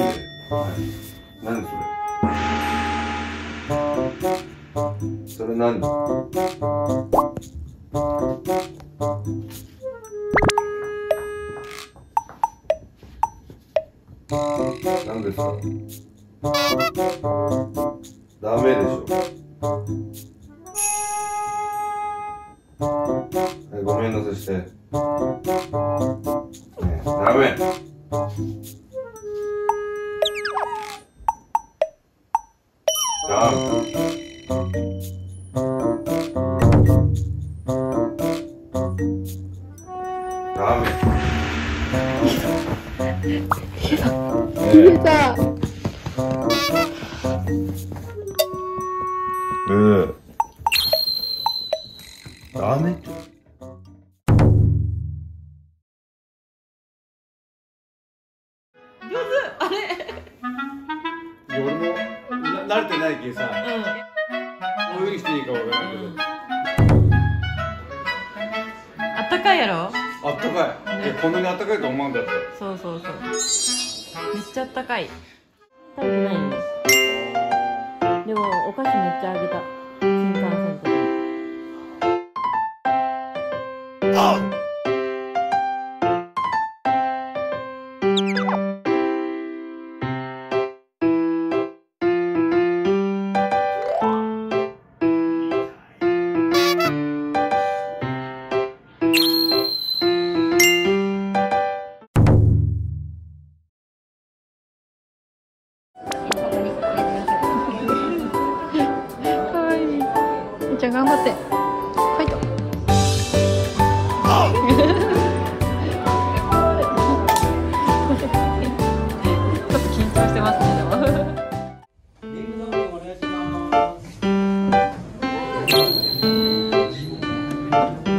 はい。何それ？それ何？何ですか？ダメでしょ。はいごめんなさいして、ね、ダメダメダメ消えたうん慣れてないけどさうん。こういうふうにしていいかわからないけど、あったかいやろ？あったかい、えこんなにあったかいと思わんかったそうそうそう。めっちゃあったかい。食べてないよでもお菓子めっちゃあげた。新幹線の時にかちゃん頑張って。ファイト。ちょっと緊張してますねでも。お願いします